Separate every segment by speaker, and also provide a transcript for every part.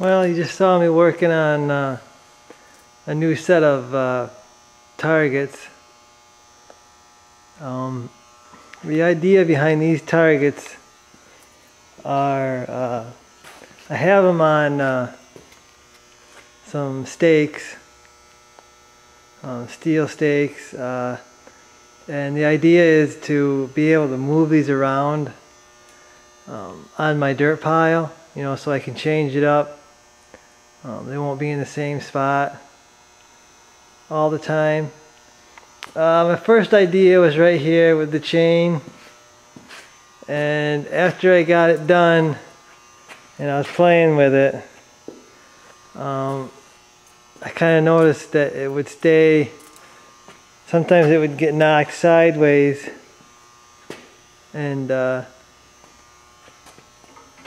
Speaker 1: Well, you just saw me working on uh, a new set of uh, targets. Um, the idea behind these targets are uh, I have them on uh, some stakes, um, steel stakes, uh, and the idea is to be able to move these around um, on my dirt pile, you know, so I can change it up um, they won't be in the same spot all the time. Uh, my first idea was right here with the chain. And after I got it done and I was playing with it, um, I kind of noticed that it would stay, sometimes it would get knocked sideways and, uh,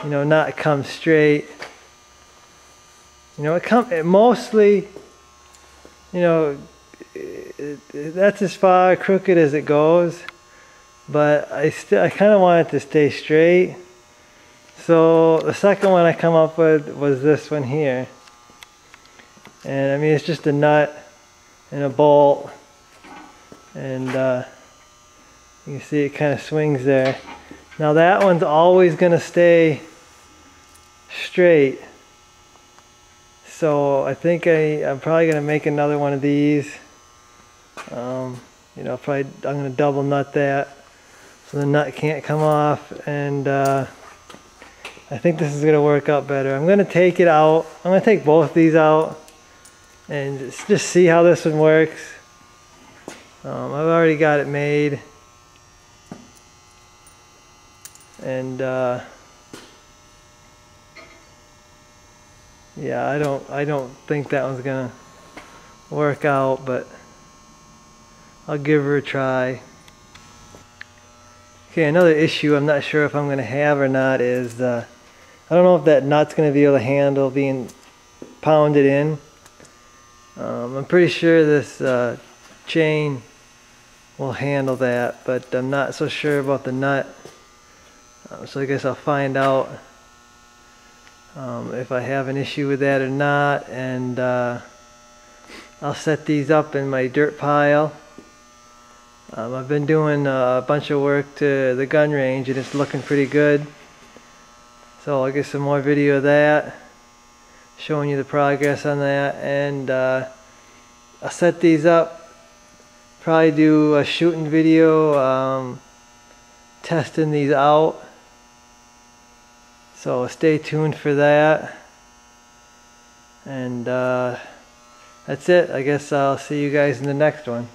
Speaker 1: you know, not come straight. You know, it come it mostly, you know, it, it, that's as far crooked as it goes. But I still, I kind of want it to stay straight. So the second one I come up with was this one here. And I mean, it's just a nut and a bolt. And uh, you can see it kind of swings there. Now that one's always going to stay straight. So I think I, I'm probably going to make another one of these. Um, you know, probably I'm going to double nut that so the nut can't come off. And uh, I think this is going to work out better. I'm going to take it out. I'm going to take both these out and just, see how this one works. Um, I've already got it made. And uh, yeah, I don't I don't think that one's gonna work out, but I'll give her a try. Okay, another issue I'm not sure if I'm gonna have or not is uh, I don't know if that nut's gonna be able to handle being pounded in. Um, I'm pretty sure this uh, chain will handle that, but I'm not so sure about the nut. Uh, so I guess I'll find out um, if I have an issue with that or not and uh, I'll set these up in my dirt pile. Um, I've been doing a bunch of work to the gun range and it's looking pretty good. So I'll get some more video of that showing you the progress on that and uh, I'll set these up. Probably do a shooting video um, testing these out so stay tuned for that. And uh, that's it. I guess I'll see you guys in the next one.